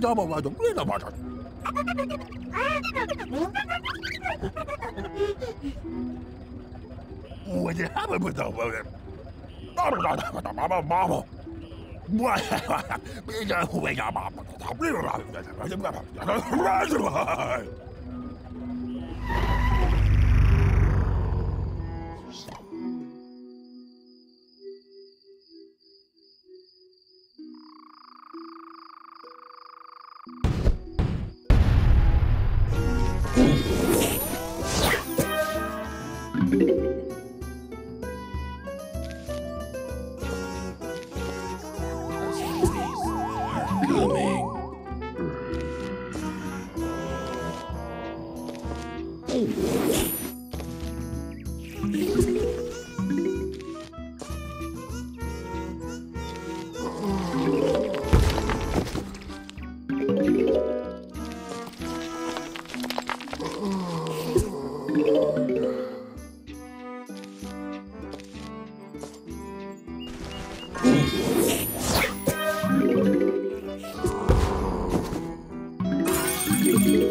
家爸爸怎么没到巴这儿？我家爸爸不知道，爸爸爸爸爸爸，我哈哈，别家回家爸爸，他不来了，我就不回家了，妈去吧。Oh, man. Thank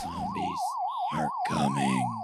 zombies. Are coming.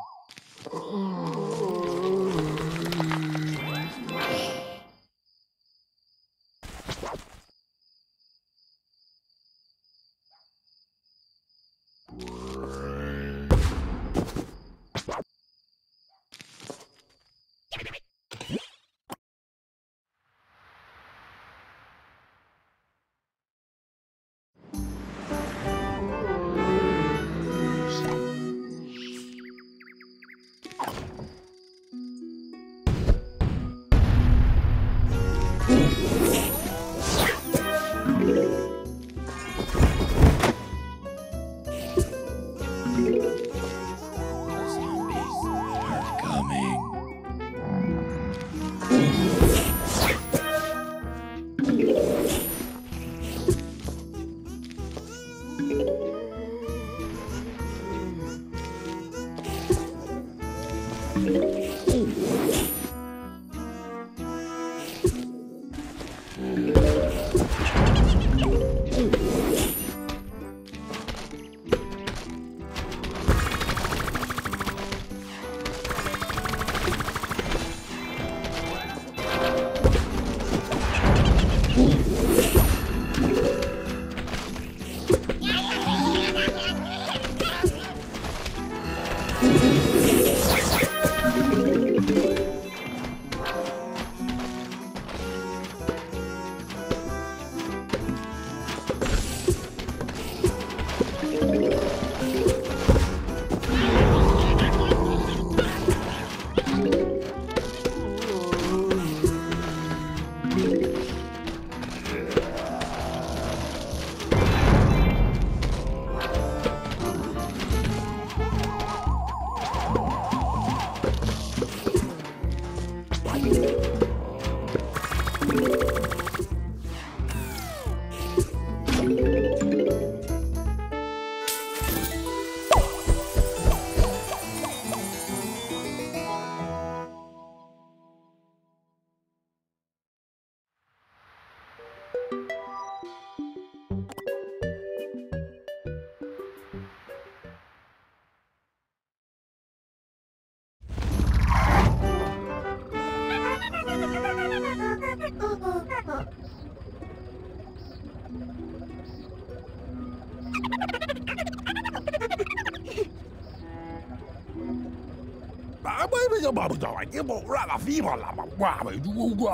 Zombies are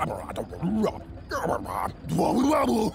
coming. Coming.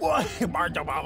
Ôi, bà chồng bà